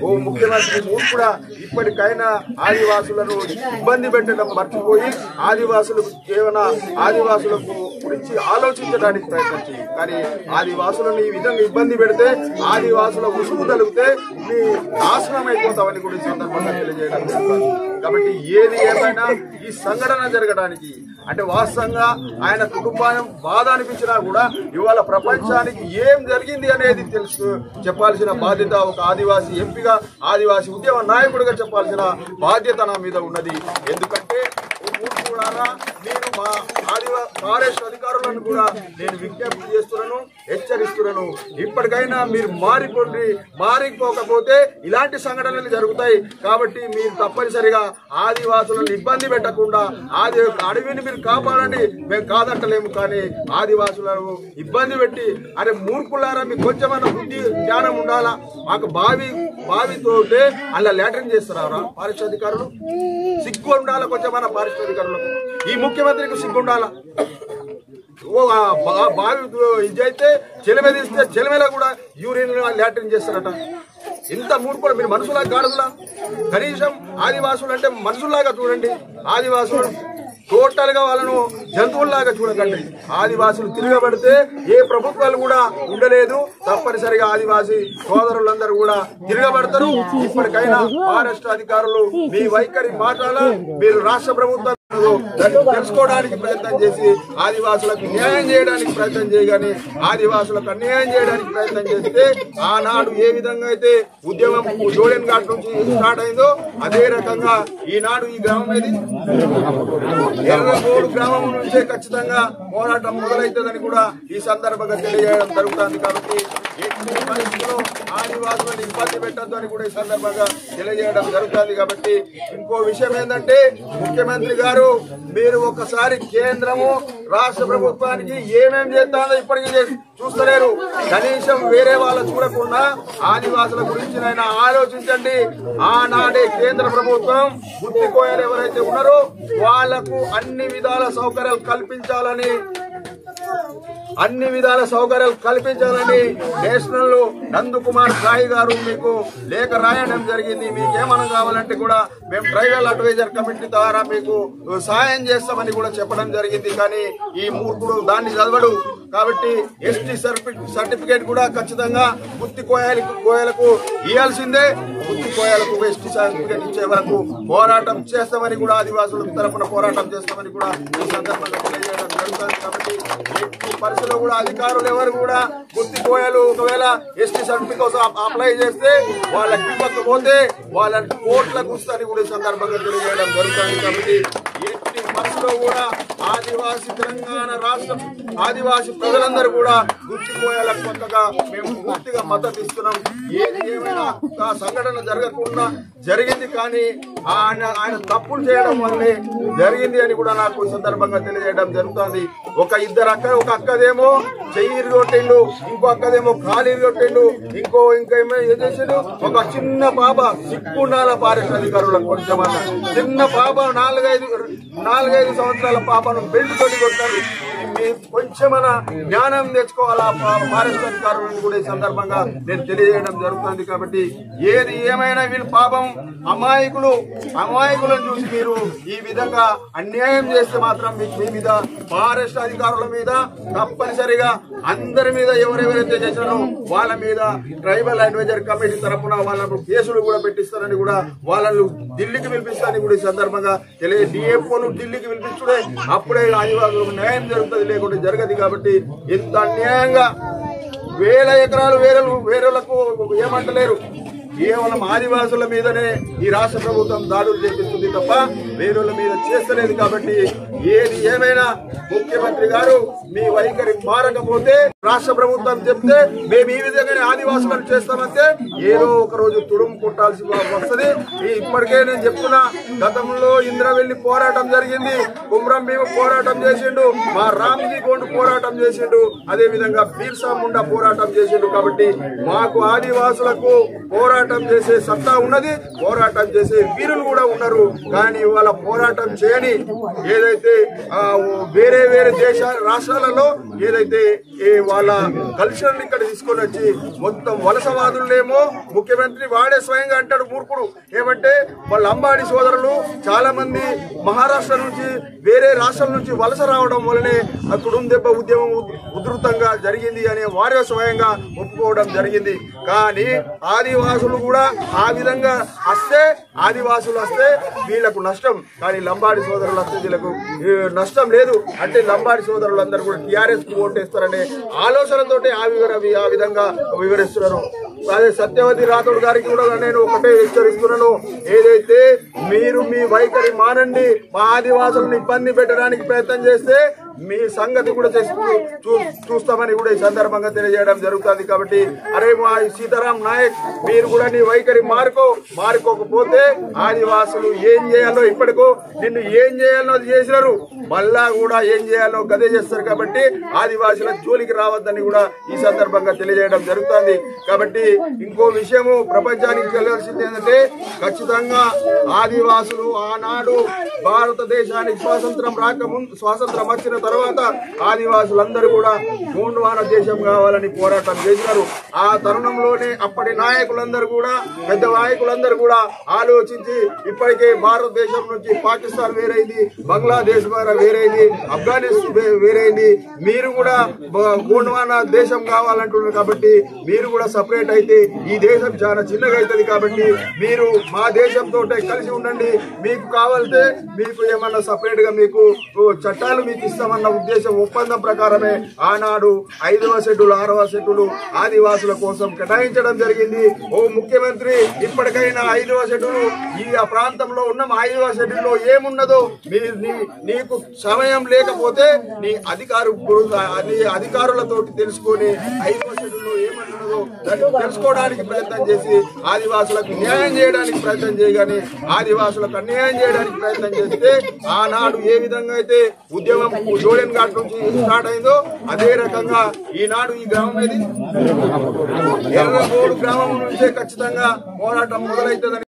ఓ ముఖ్యమంత్రి నువ్వు కూడా ఇప్పటికైనా ఆదివాసులను ఇబ్బంది పెట్టడం మర్చిపోయి ఆదివాసులకు జీవన ఆదివాసులకు గురించి ఆలోచించడానికి ప్రయత్నం చేయి. కానీ ఆదివాసులను ఈ విధంగా ఇబ్బంది పెడితే ఆదివాసుల ఉసుగు తలిగితే నీ నాశనం అయిపోతామని కూడా సందర్భంగా తెలియజేయడం కాబట్టి ఏది ఏమైనా ఈ సంఘటన జరగడానికి అంటే వాస్తవంగా ఆయన కుటుంబాన్ని బాధ అనిపించినా కూడా ఇవాళ ప్రపంచానికి ఏం జరిగింది అనేది తెలుసు చెప్పాల్సిన బాధ్యత ఒక ఆదివాసీ ఎంపీగా ఆదివాసీ ఉద్యమ నాయకుడిగా చెప్పాల్సిన బాధ్యత నా మీద ఉన్నది. ఎందుకంటే కూడా మా ఆదివా ఫారెస్ట్ అధికారులను కూడా నేను విజ్ఞప్తి చేస్తున్నాను హెచ్చరిస్తున్నాను. ఇప్పటికైనా మీరు మారిపోండి మారిపోకపోతే ఇలాంటి సంఘటనలు జరుగుతాయి. కాబట్టి మీరు తప్పనిసరిగా ఆదివాసులను ఇబ్బంది పెట్టకుండా ఆది అడవిని మీరు కాపాడండి. మేము కాదంటలేము కానీ ఆదివాసులను ఇబ్బంది పెట్టి అరే మూర్ఖులారా మీకు కొంచెమన్నా బుద్ధి జ్ఞానం ఉండాలా? మాకు బావి బావితోటే అలా లేటరింగ్ చేస్తున్నారా ఫారెస్ట్ అధికారులు? సిగ్గు ఉండాలా కొంచెమన్నా ఫారెస్ట్ అధికారులకు. ఈ ముఖ్యమంత్రికి సిగ్గు ఉండాలా? ఓ బావి ఇది అయితే చెలిమె తీస్తే కూడా యూరిన్ లాట్రిన్ చేస్తారట. ఇంత మూర్ఖులు మీరు మనుషులా గాడులా కనీసం ఆదివాసులు అంటే మనుషుల్లాగా చూడండి. ఆదివాసులు టోటల్గా వాళ్ళను జంతువుల్లాగా చూడకండి. ఆదివాసులు తిరగబడితే ఏ ప్రభుత్వాలు కూడా ఉండలేదు. తప్పనిసరిగా ఆదివాసి సోదరులందరూ కూడా తిరగబడతారు. ఇప్పటికైనా ఫారెస్ట్ అధికారులు మీ వైఖరి మాట్లాడాల? మీరు రాష్ట్ర ప్రభుత్వం దాన్ని తెలుసుకోవడానికి ప్రయత్నం చేసి ఆదివాసులకు న్యాయం చేయడానికి ప్రయత్నం చేయగాని ఆదివాసులకు అన్యాయం చేయడానికి ప్రయత్నం చేస్తే ఆనాడు ఏ విధంగా అయితే ఉద్యమం జోడెన్ ఘాట్ నుంచి స్టార్ట్ అయిందో అదే రకంగా ఈనాడు ఈ గ్రామం ఏది ఎర్రగోడు గ్రామం నుంచే ఖచ్చితంగా పోరాటం మొదలవుతుందని కూడా ఈ సందర్భంగా తెలియజేయడం జరుగుతుంది కాబట్టి ఆదివాసులను ఇబ్బంది పెట్టద్దు అని కూడా ఈ సందర్భంగా తెలియజేయడం జరుగుతుంది కాబట్టి ఇంకో విషయం ఏంటంటే ముఖ్యమంత్రి గారు మీరు ఒకసారి కేంద్రము రాష్ట్ర ప్రభుత్వానికి ఏమేం చేస్తానో ఇప్పటికీ చూస్తలేరు. కనీసం వేరే వాళ్ళు చూడకుండా ఆదివాసుల గురించి ఆయన ఆలోచించండి. ఆనాడే కేంద్ర ప్రభుత్వం గుర్తికోయలు ఎవరైతే ఉన్నారో వాళ్ళకు అన్ని విధాల సౌకర్యాలు కల్పించాలని అన్ని విధాల సౌకర్యాలు కల్పించాలని నేషనల్ నందకుమార్ సాయి గారు మీకు లేఖ రాయడం జరిగింది. మీకేమనం కావాలంటే కూడా మేము ట్రైబల్ అడ్వైజర్ కమిటీ ద్వారా మీకు సాయం చేస్తామని కూడా చెప్పడం జరిగింది. కానీ ఈ మూర్ఖుడు దాన్ని చదవడు. కాబట్టి ఎస్టీ సర్టిఫికేట్ కూడా ఖచ్చితంగా గుత్తి కోయాలకు కోయలకు ఇవ్వాల్సిందే గుత్తి కోయాలకు ఎస్టీ సర్టిఫికేట్ ఇచ్చే వరకు పోరాటం చేస్తామని కూడా ఆదివాసుల తరఫున పోరాటం చేస్తామని కూడా ఈ సందర్భంగా తెలియజేయడం జరుగుతుంది. కాబట్టి ఎట్టి కూడా అధికారులు ఎవరు కూడా గుత్తి కోయలు ఒకవేళ ఎస్టీ సర్టిఫికేట్ కోసం అప్లై చేస్తే వాళ్ళకి ఇవ్వకపోతే వాళ్ళ కోట్లకు వస్తుందని కూడా సందర్భంగా తెలియజేయడం జరుగుతుంది. కాబట్టి ఎట్టి కూడా ఆదివాసీ తెలంగాణ రాష్ట్రం ఆదివాసీ ప్రజలందరూ కూడా గుర్తిపోయేలా కొత్తగా మేము పూర్తిగా మద్దతు ఇస్తున్నాం. ఏది ఏమైనా ఆ సంఘటన జరగకుండా జరిగింది కానీ ఆయన ఆయన తప్పులు చేయడం వల్లే జరిగింది అని కూడా నాకు సందర్భంగా తెలియజేయడం జరుగుతుంది. ఒక ఇద్దరు అక్క ఒక అక్కదేమో చెయ్యి ఇరుగొట్టిండు ఇంకో అక్కదేమో కాలు ఇంకో ఇంకా ఏమో ఏం చేసిండు? ఒక చిన్న పాప సిక్కుండాల ఫారెస్ట్ అధికారులకు కొంచెమన్నా. చిన్న పాప నాలుగైదు నాలుగైదు సంవత్సరాల పాపను బెల్ట్ తోటి కొట్టారు. కొంచెమైనా జ్ఞానం తెచ్చుకోవాలా? ఫా- ఫారెస్ట్ అధికారులను కూడా ఈ సందర్భంగా నేను తెలియజేయడం జరుగుతుంది కాబట్టి ఏది ఏమైనా వీళ్ళు పాపం అమాయకులు అమాయకులను చూసి మీరు ఈ విధంగా అన్యాయం చేస్తే మాత్రం మీకు మీ మీద ఫారెస్ట్ అధికారుల మీద తప్పనిసరిగా అందరి మీద ఎవరెవరైతే చేశారో వాళ్ళ మీద ట్రైబల్ అడ్వైజర్ కమిటీ తరఫున వాళ్ళకు కేసులు కూడా పెట్టిస్తారని కూడా వాళ్ళను ఢిల్లీకి పిలిపిస్తారని కూడా ఈ సందర్భంగా తెలియ డిఎఫ్ఓను ఢిల్లీకి పిలిపించుడే అప్పుడే ఆదివాసులకు న్యాయం జరుగుతుంది లేకుంటే జరగదు కాబట్టి ఇంత అన్యాయంగా వేల ఎకరాలు వేరే వేరేలకు ఏమంటలేరు. కేవలం ఆదివాసుల మీదనే ఈ రాష్ట్ర ప్రభుత్వం దాడులు చేపిస్తుంది తప్ప వేరుల మీద చేస్తలేదు కాబట్టి ఏది ఏమైనా ముఖ్యమంత్రి గారు మీ వైఖరి మారకపోతే రాష్ట్ర ప్రభుత్వం చెప్తే మేము ఈ విధంగానే ఆదివాసులను చేస్తామంటే ఏదో ఒక రోజు తుడుముకుంటాల్సి వస్తుంది. ఇప్పటికే నేను చెప్తున్నా గతంలో ఇంద్రవెల్లి పోరాటం జరిగింది కుమ్రం భీమ పోరాటం చేసిండు మా రామ్జీ గోండు పోరాటం చేసిండు అదే విధంగా బీర్సా ముండా పోరాటం చేసిండు కాబట్టి మాకు ఆదివాసులకు పోరాటం చేసే సత్తా ఉన్నది పోరాటం చేసే వీరులు కూడా ఉన్నారు కానీ ఇవాళ పోరాటం చేయని ఏదైతే వేరే వేరే వేరే దేశ రాష్ట్రాలలో ఏదైతే వాళ్ళ కల్చర్ ఇక్కడ తీసుకొని వచ్చి మొత్తం వలసవాదులేమో ముఖ్యమంత్రి వాడే స్వయంగా అంటాడు మూర్ఖుడు. ఏమంటే వాళ్ళ అంబాడి సోదరులు చాలా మంది మహారాష్ట్ర నుంచి వేరే రాష్ట్రాల నుంచి వలస రావడం వల్లనే ఆ దెబ్బ ఉద్యమం ఉధృతంగా జరిగింది అనే వారే స్వయంగా ఒప్పుకోవడం జరిగింది. కానీ ఆదివాసులు కూడా ఆ విధంగా వస్తే ఆదివాసులు వస్తే వీళ్ళకు నష్టం. కానీ లంబాడి సోదరులు వస్తే వీళ్ళకు నష్టం లేదు. అంటే లంబాడి సోదరులు అందరూ కూడా టీఆర్ఎస్కు ఓటేస్తారనే ఆలోచనతోటి ఆ ఆ విధంగా వివరిస్తున్నారు. అదే సత్యవతి రాథోడ్ గారికి కూడా నేను ఒకటే హెచ్చరిస్తున్నాను. ఏదైతే మీరు మీ వైఖరి మానండి మా ఆదివాసులను ఇబ్బంది పెట్టడానికి ప్రయత్నం చేస్తే మీ సంగతి కూడా చేసి చూ- చూస్తామని కూడా ఈ సందర్భంగా తెలియజేయడం జరుగుతుంది కాబట్టి అరే మా సీతారాం నాయక్ మీరు కూడా నీ వైఖరి మారుకో మారుకోకపోతే ఆదివాసులు ఏం చేయాలో ఇప్పటికో నిన్ను ఏం చేయాలో అది చేసినారు. మళ్ళా కూడా ఏం చేయాలో గదే చేస్తారు కాబట్టి ఆదివాసుల జోలికి రావద్దని కూడా ఈ సందర్భంగా తెలియజేయడం జరుగుతుంది. కాబట్టి ఇంకో విషయము ప్రపంచానికి తెలియాల్సింది ఏంటంటే ఖచ్చితంగా ఆదివాసులు ఆనాడు భారతదేశానికి స్వాతంత్రం రాకముందు స్వాతంత్రం వచ్చిన తర్వాత ఆదివాసులందరూ కూడా గోండ్వాన దేశం కావాలని పోరాటం చేసినారు. ఆ తరుణంలోనే అప్పటి నాయకులందరూ కూడా పెద్ద నాయకులందరూ కూడా ఆలోచించి ఇప్పటికే భారతదేశం నుంచి పాకిస్తాన్ వేరైంది బంగ్లాదేశ్ ద్వారా వేరైంది ఆఫ్ఘనిస్తాన్ వేరైంది. మీరు కూడా బ- గోండ్వాన దేశం కావాలంటున్నారు కాబట్టి మీరు కూడా సపరేట్ అయితే ఈ దేశం చాలా చిన్నగా అవుతుంది కాబట్టి మీరు మా దేశంతో కలిసి ఉండండి. మీకు కావాలంటే మీకు ఏమన్నా సపరేట్గా మీకు చట్టాలు మీకు ఇస్తాం ఇస్తామన్న ఉద్దేశం ఒప్పందం ప్రకారమే ఆనాడు ఐదవ షెడ్యూల్ ఆరవ షెడ్యూల్ ఆదివాసుల కోసం కేటాయించడం జరిగింది. ఓ ముఖ్యమంత్రి ఇప్పటికైనా ఐదవ షెడ్యూల్ ఈ ఆ ప్రాంతంలో ఉన్న ఐదవ షెడ్యూల్లో ఏమున్నదో మీ నీకు సమయం లేకపోతే నీ అధికారు నీ అధికారులతోటి తెలుసుకొని ఐదవ షెడ్యూల్లో తెలుసుకోవడానికి ప్రయత్నం చేసి ఆదివాసులకు న్యాయం చేయడానికి ప్రయత్నం చేయగాని ఆదివాసులకు అన్యాయం చేయడానికి ప్రయత్నం చేస్తే ఆనాడు ఏ విధంగా అయితే ఉద్యమం జోడెన్ ఘాట్ నుంచి స్టార్ట్ అయిందో అదే రకంగా ఈనాడు ఈ గ్రామం అనేది. ఎర్రగోడు గ్రామం నుంచే ఖచ్చితంగా పోరాటం మొదలైతుందని